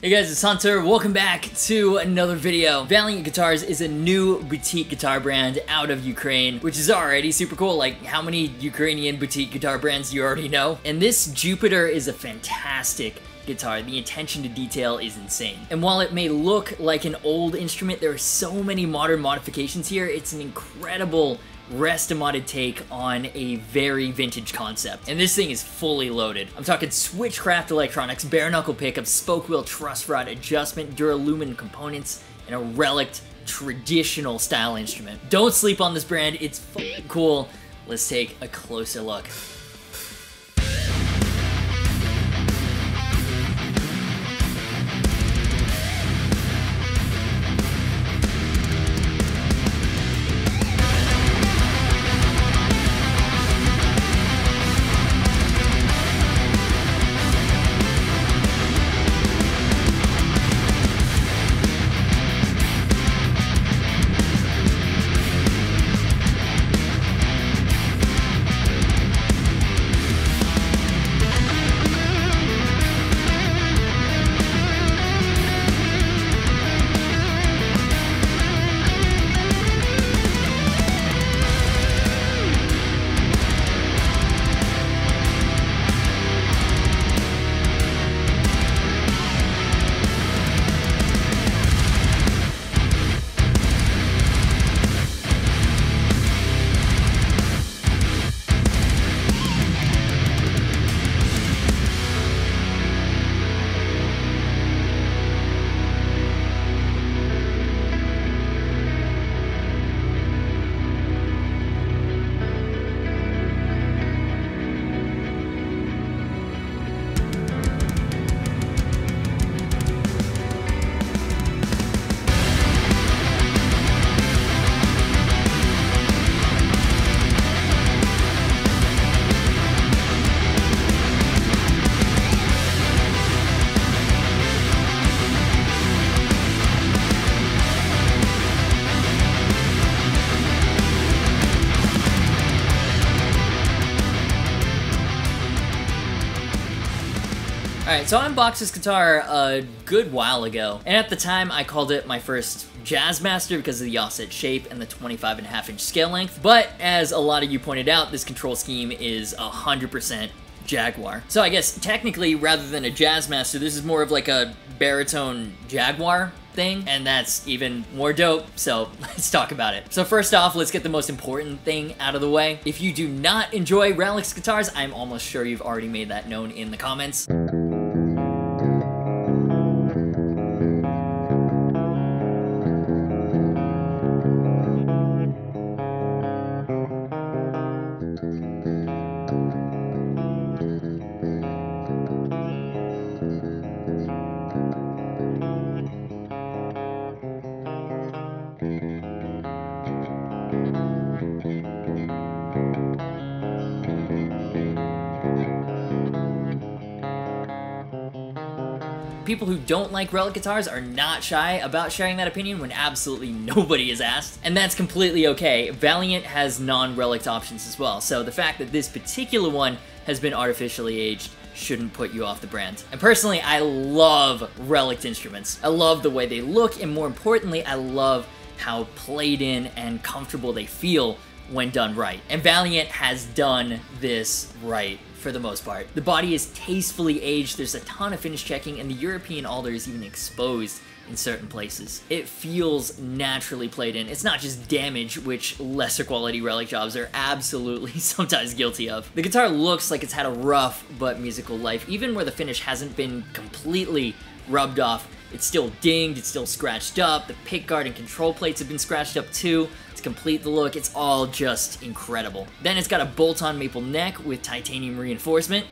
Hey guys, it's Hunter. Welcome back to another video. Valiant Guitars is a new boutique guitar brand out of Ukraine, which is already super cool. Like, how many Ukrainian boutique guitar brands you already know? And this Jupiter is a fantastic guitar. The attention to detail is insane. And while it may look like an old instrument, there are so many modern modifications here. It's an incredible rest-modded take on a very vintage concept. And this thing is fully loaded. I'm talking Switchcraft electronics, bare knuckle pickup, spoke wheel truss rod adjustment, duralumin components, and a relict traditional style instrument. Don't sleep on this brand, it's cool. Let's take a closer look. Alright, so I unboxed this guitar a good while ago, and at the time I called it my first Jazzmaster because of the offset shape and the 25 and a half inch scale length, but as a lot of you pointed out, this control scheme is 100% Jaguar. So I guess technically, rather than a Jazzmaster, this is more of like a baritone Jaguar thing, and that's even more dope, so let's talk about it. So first off, let's get the most important thing out of the way. If you do not enjoy Relix guitars, I'm almost sure you've already made that known in the comments. People who don't like relic guitars are not shy about sharing that opinion when absolutely nobody is asked, and that's completely okay. Valiant has non-relic options as well, so the fact that this particular one has been artificially aged shouldn't put you off the brand. And personally, I love relic instruments. I love the way they look, and more importantly, I love how played in and comfortable they feel when done right. And Valiant has done this right for the most part. The body is tastefully aged, there's a ton of finish checking, and the European alder is even exposed in certain places. It feels naturally played in. It's not just damage, which lesser quality relic jobs are absolutely sometimes guilty of. The guitar looks like it's had a rough but musical life, even where the finish hasn't been completely rubbed off. It's still dinged, it's still scratched up, the pickguard and control plates have been scratched up too, to complete the look. It's all just incredible. Then it's got a bolt-on maple neck with titanium reinforcement.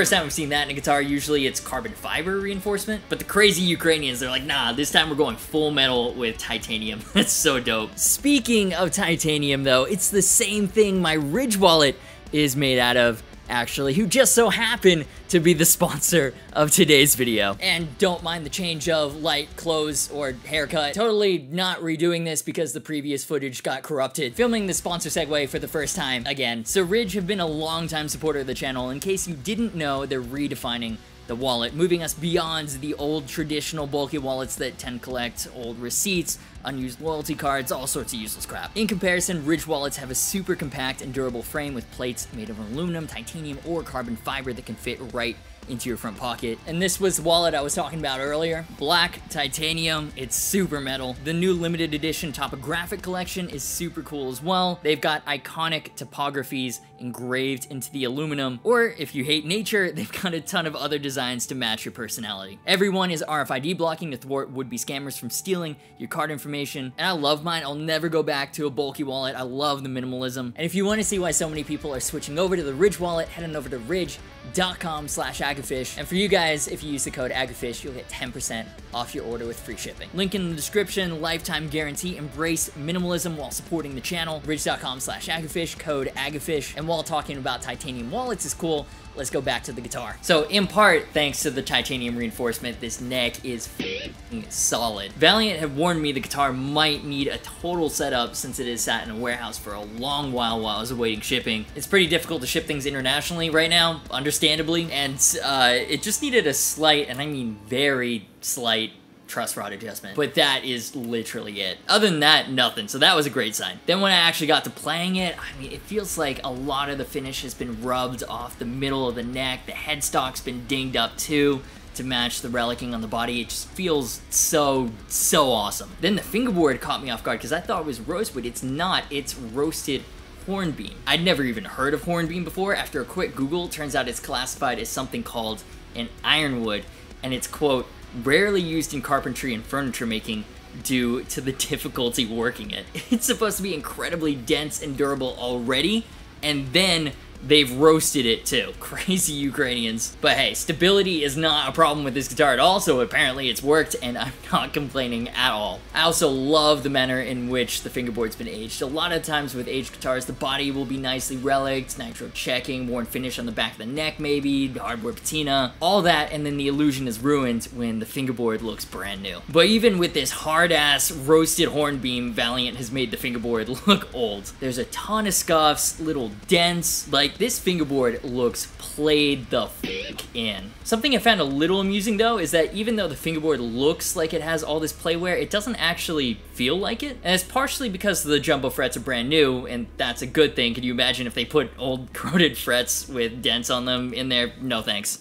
First time we've seen that in a guitar. Usually it's carbon fiber reinforcement, but the crazy Ukrainians, they're like, nah, this time we're going full metal with titanium. That's so dope. Speaking of titanium though, it's the same thing my Ridge wallet is made out of actually, who just so happen to be the sponsor of today's video. And don't mind the change of light, clothes, or haircut. Totally not redoing this because the previous footage got corrupted. Filming the sponsor segue for the first time again. So Ridge have been a long-time supporter of the channel. In case you didn't know, they're redefining the wallet, moving us beyond the old traditional bulky wallets that tend to collect old receipts, unused loyalty cards, all sorts of useless crap. In comparison, Ridge wallets have a super compact and durable frame with plates made of aluminum, titanium, or carbon fiber that can fit right into your front pocket. And this was the wallet I was talking about earlier. Black titanium, it's super metal. The new limited edition topographic collection is super cool as well. They've got iconic topographies engraved into the aluminum, or if you hate nature, they've got a ton of other designs to match your personality. Everyone is RFID blocking to thwart would-be scammers from stealing your card information, and I love mine. I'll never go back to a bulky wallet. I love the minimalism. And if you want to see why so many people are switching over to the Ridge wallet, head on over to ridge.com slash Agufish. And for you guys, if you use the code Agufish, you'll get 10% off your order with free shipping. Link in the description, lifetime guarantee, embrace minimalism while supporting the channel. Ridge.com slash Agufish, code Agufish. And while talking about titanium wallets is cool, let's go back to the guitar. So in part, thanks to the titanium reinforcement, this neck is solid. Valiant have warned me the guitar might need a total setup since it is sat in a warehouse for a long while while I was awaiting shipping. It's pretty difficult to ship things internationally right now, understandably, and uh, it just needed a slight, and I mean very slight, truss rod adjustment. But that is literally it. Other than that, nothing. So that was a great sign. Then when I actually got to playing it, I mean, it feels like a lot of the finish has been rubbed off the middle of the neck. The headstock's been dinged up too to match the relicing on the body. It just feels so, so awesome. Then the fingerboard caught me off guard because I thought it was rosewood. It's not. It's roasted hornbeam. I'd never even heard of hornbeam before. After a quick Google, turns out it's classified as something called an ironwood, and it's, quote, rarely used in carpentry and furniture making due to the difficulty working it. It's supposed to be incredibly dense and durable already, and then they've roasted it too. Crazy Ukrainians. But hey, stability is not a problem with this guitar at all, so apparently it's worked, and I'm not complaining at all. I also love the manner in which the fingerboard's been aged. A lot of times with aged guitars, the body will be nicely reliced, nitro checking, worn finish on the back of the neck maybe, hardware patina, all that, and then the illusion is ruined when the fingerboard looks brand new. But even with this hard-ass roasted hornbeam, Valiant has made the fingerboard look old. There's a ton of scuffs, little dents, like like, this fingerboard looks played the f in. Something I found a little amusing, though, is that even though the fingerboard looks like it has all this playwear, it doesn't actually feel like it. And it's partially because the jumbo frets are brand new, and that's a good thing. Can you imagine if they put old corroded frets with dents on them in there? No thanks.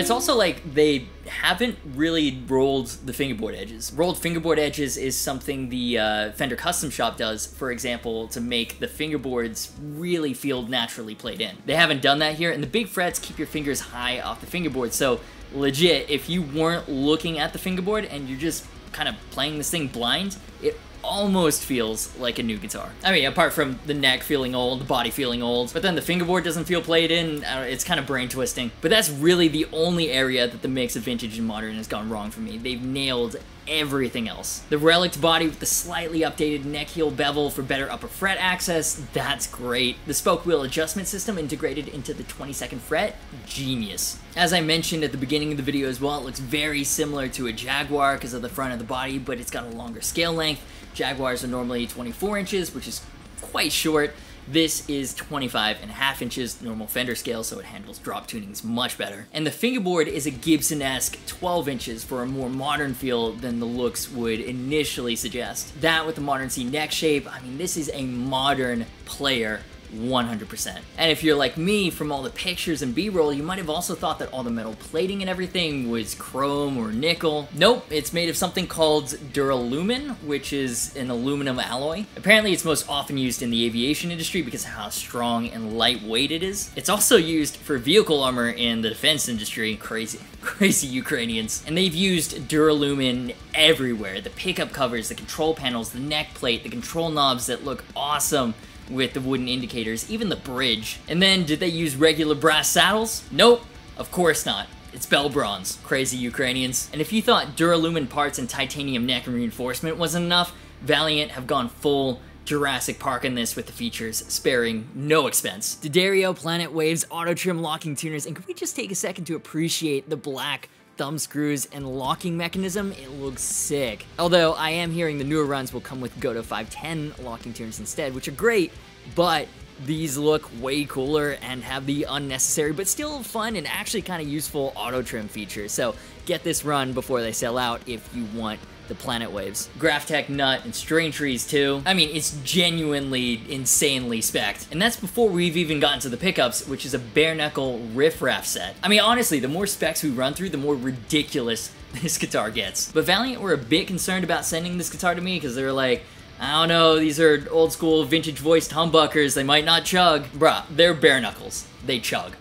It's also like they haven't really rolled the fingerboard edges. Rolled fingerboard edges is something the uh, Fender Custom Shop does, for example, to make the fingerboards really feel naturally played in. They haven't done that here, and the big frets keep your fingers high off the fingerboard, so legit, if you weren't looking at the fingerboard and you're just kind of playing this thing blind, it almost feels like a new guitar. I mean, apart from the neck feeling old, the body feeling old, but then the fingerboard doesn't feel played in, it's kind of brain twisting. But that's really the only area that the mix of vintage and modern has gone wrong for me. They've nailed everything else. The relict body with the slightly updated neck heel bevel for better upper fret access, that's great. The spoke wheel adjustment system integrated into the 22nd fret, genius. As I mentioned at the beginning of the video as well, it looks very similar to a Jaguar because of the front of the body, but it's got a longer scale length. Jaguars are normally 24 inches, which is quite short. This is 25 and a half inches normal fender scale, so it handles drop tunings much better. And the fingerboard is a Gibson-esque 12 inches for a more modern feel than the looks would initially suggest. That with the modern C neck shape, I mean, this is a modern player 100%. And if you're like me, from all the pictures and b-roll, you might have also thought that all the metal plating and everything was chrome or nickel. Nope, it's made of something called duralumin, which is an aluminum alloy. Apparently it's most often used in the aviation industry because of how strong and lightweight it is. It's also used for vehicle armor in the defense industry. Crazy, crazy Ukrainians. And they've used duralumin everywhere. The pickup covers, the control panels, the neck plate, the control knobs that look awesome with the wooden indicators, even the bridge. And then, did they use regular brass saddles? Nope, of course not. It's Bell Bronze. Crazy Ukrainians. And if you thought duralumin parts and titanium neck and reinforcement wasn't enough, Valiant have gone full Jurassic Park in this with the features, sparing no expense. D'Addario Planet Waves auto trim locking tuners, and can we just take a second to appreciate the black thumb screws and locking mechanism, it looks sick. Although I am hearing the newer runs will come with Gotoh 510 locking tuners instead, which are great, but these look way cooler and have the unnecessary but still fun and actually kind of useful auto trim features. So get this run before they sell out if you want the Planet Waves. Graph Tech Nut and Strain Trees too. I mean, it's genuinely insanely specced. And that's before we've even gotten to the pickups, which is a bare knuckle riff raff set. I mean, honestly, the more specs we run through, the more ridiculous this guitar gets. But Valiant were a bit concerned about sending this guitar to me because they were like, I don't know, these are old school vintage voiced humbuckers, they might not chug. Bruh, they're bare knuckles. They chug.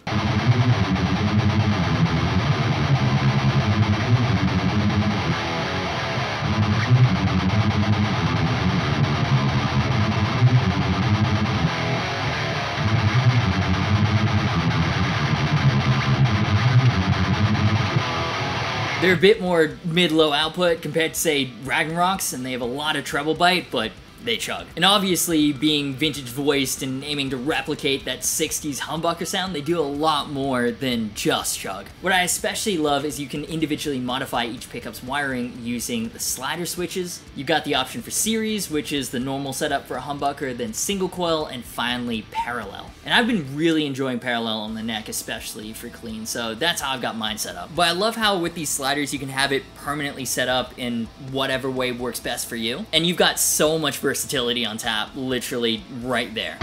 They're a bit more mid-low output compared to, say, Ragnarok's, and they have a lot of treble bite, but they chug. And obviously, being vintage voiced and aiming to replicate that 60s humbucker sound, they do a lot more than just chug. What I especially love is you can individually modify each pickup's wiring using the slider switches. You've got the option for series, which is the normal setup for a humbucker, then single coil, and finally parallel. And I've been really enjoying parallel on the neck, especially for clean, so that's how I've got mine set up. But I love how with these sliders you can have it permanently set up in whatever way works best for you. And you've got so much versatility on tap, literally right there.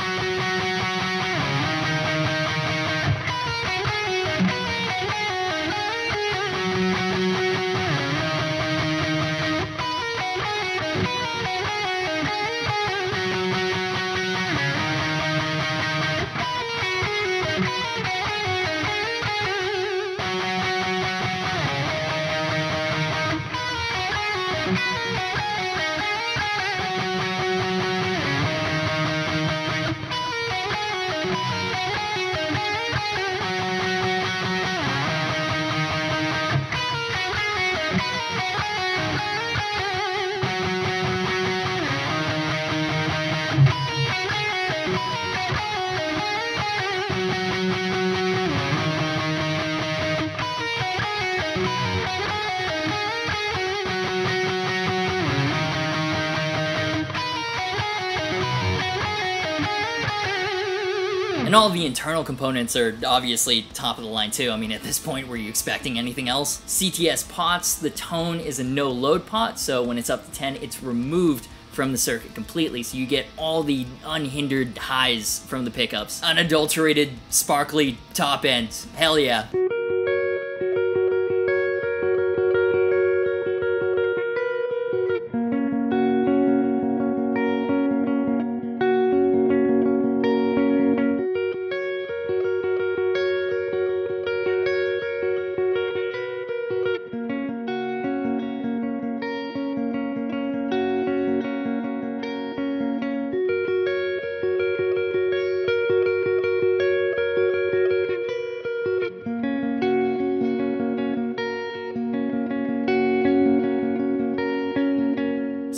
All the internal components are obviously top of the line too. I mean, at this point, were you expecting anything else? CTS pots, the tone is a no load pot, so when it's up to 10, it's removed from the circuit completely, so you get all the unhindered highs from the pickups. Unadulterated, sparkly top end. Hell yeah.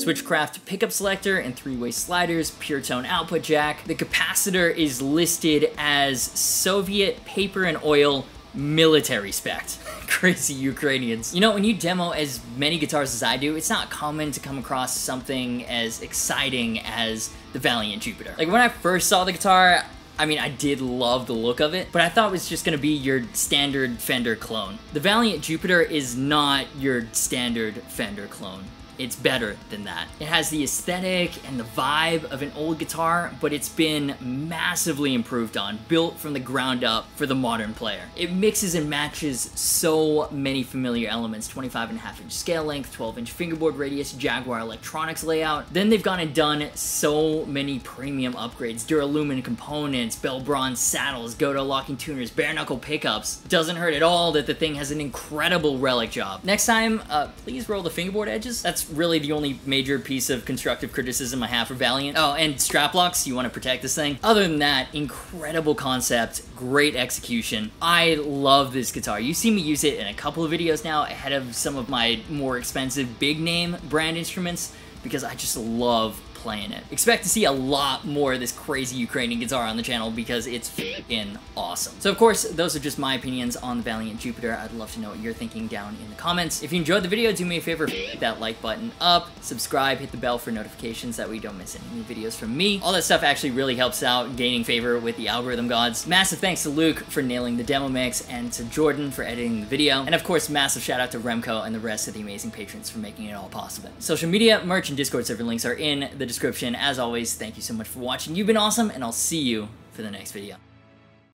Switchcraft pickup selector and three-way sliders, pure tone output jack. The capacitor is listed as Soviet paper and oil military spec. Crazy Ukrainians. You know, when you demo as many guitars as I do, it's not common to come across something as exciting as the Valiant Jupiter. Like when I first saw the guitar, I mean, I did love the look of it, but I thought it was just gonna be your standard Fender clone. The Valiant Jupiter is not your standard Fender clone. It's better than that. It has the aesthetic and the vibe of an old guitar, but it's been massively improved on, built from the ground up for the modern player. It mixes and matches so many familiar elements, 25 and a half inch scale length, 12 inch fingerboard radius, Jaguar electronics layout. Then they've gone and done so many premium upgrades, Duralumin components, bell bronze saddles, Gotoh locking tuners, bare knuckle pickups. Doesn't hurt at all that the thing has an incredible relic job. Next time, uh, please roll the fingerboard edges. Really the only major piece of constructive criticism I have for Valiant. Oh, and strap locks, you want to protect this thing. Other than that, incredible concept, great execution. I love this guitar. You see me use it in a couple of videos now ahead of some of my more expensive big name brand instruments because I just love playing it. Expect to see a lot more of this crazy Ukrainian guitar on the channel because it's f***ing awesome. So of course, those are just my opinions on the Valiant Jupiter. I'd love to know what you're thinking down in the comments. If you enjoyed the video, do me a favor, hit that like button up, subscribe, hit the bell for notifications that way you don't miss any new videos from me. All that stuff actually really helps out gaining favor with the algorithm gods. Massive thanks to Luke for nailing the demo mix and to Jordan for editing the video. And of course, massive shout out to Remco and the rest of the amazing patrons for making it all possible. Social media, merch, and Discord server links are in the description. As always, thank you so much for watching. You've been awesome, and I'll see you for the next video.